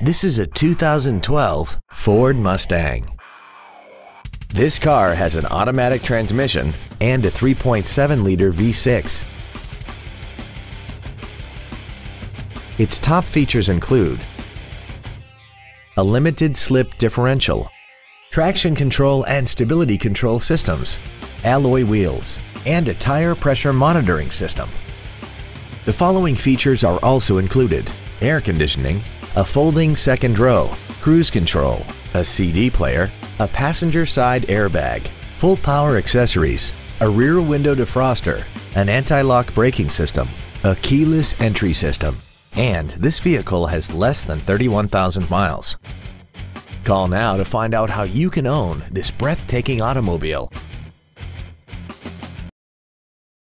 This is a 2012 Ford Mustang. This car has an automatic transmission and a 3.7-liter V6. Its top features include a limited slip differential, traction control and stability control systems, alloy wheels, and a tire pressure monitoring system. The following features are also included air conditioning, a folding second row, cruise control, a CD player, a passenger side airbag, full power accessories, a rear window defroster, an anti-lock braking system, a keyless entry system, and this vehicle has less than 31,000 miles. Call now to find out how you can own this breathtaking automobile.